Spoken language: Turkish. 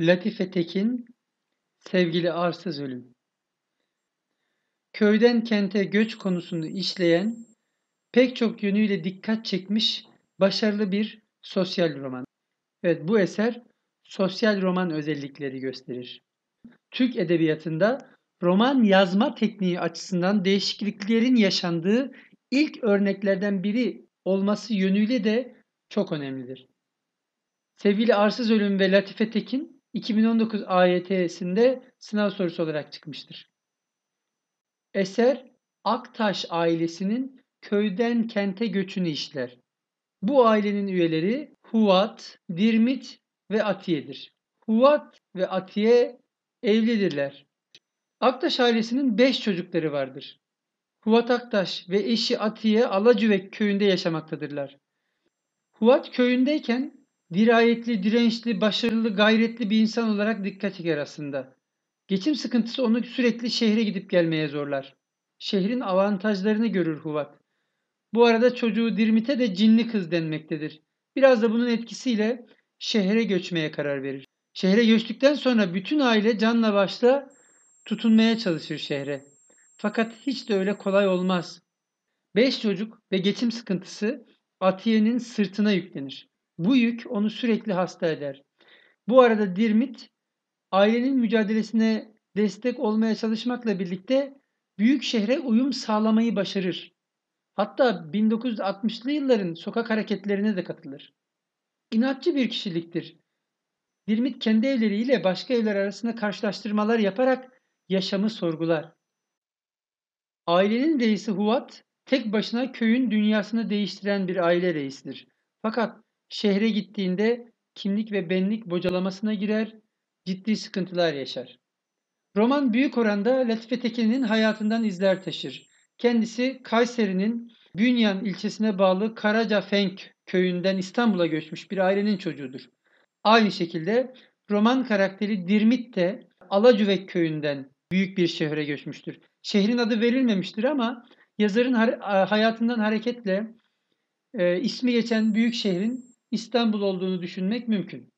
Latife Tekin, Sevgili Arsız Ölüm Köyden kente göç konusunu işleyen, pek çok yönüyle dikkat çekmiş başarılı bir sosyal roman. Evet bu eser sosyal roman özellikleri gösterir. Türk edebiyatında roman yazma tekniği açısından değişikliklerin yaşandığı ilk örneklerden biri olması yönüyle de çok önemlidir. Sevgili Arsız Ölüm ve Latife Tekin 2019 AYT'sinde sınav sorusu olarak çıkmıştır. Eser Aktaş ailesinin köyden kente göçünü işler. Bu ailenin üyeleri Huvat, Dirmit ve Atiye'dir. Huvat ve Atiye evlidirler. Aktaş ailesinin 5 çocukları vardır. Huvat Aktaş ve eşi Atiye Alacüvek köyünde yaşamaktadırlar. Huvat köyündeyken dirayetli, dirençli, başarılı, gayretli bir insan olarak dikkat çeker aslında. Geçim sıkıntısı onu sürekli şehre gidip gelmeye zorlar. Şehrin avantajlarını görür Huvat. Bu arada çocuğu Dirmit'e de cinli kız denmektedir. Biraz da bunun etkisiyle şehre göçmeye karar verir. Şehre göçtükten sonra bütün aile canla başla tutunmaya çalışır şehre. Fakat hiç de öyle kolay olmaz. Beş çocuk ve geçim sıkıntısı Atiye'nin sırtına yüklenir. Bu yük onu sürekli hasta eder. Bu arada Dirmit ailenin mücadelesine destek olmaya çalışmakla birlikte büyük şehre uyum sağlamayı başarır. Hatta 1960'lı yılların sokak hareketlerine de katılır. İnatçı bir kişiliktir. Dirmit kendi evleriyle başka evler arasında karşılaştırmalar yaparak yaşamı sorgular. Ailenin reisi Huvat, tek başına köyün dünyasını değiştiren bir aile reisidir. Fakat Şehre gittiğinde kimlik ve benlik bocalamasına girer, ciddi sıkıntılar yaşar. Roman büyük oranda Latife Tekin'in hayatından izler taşır. Kendisi Kayseri'nin Bünyan ilçesine bağlı Karacafenk köyünden İstanbul'a göçmüş bir ailenin çocuğudur. Aynı şekilde roman karakteri Dirmit de Alacüvek köyünden büyük bir şehre göçmüştür. Şehrin adı verilmemiştir ama yazarın hayatından hareketle e, ismi geçen büyük şehrin İstanbul olduğunu düşünmek mümkün.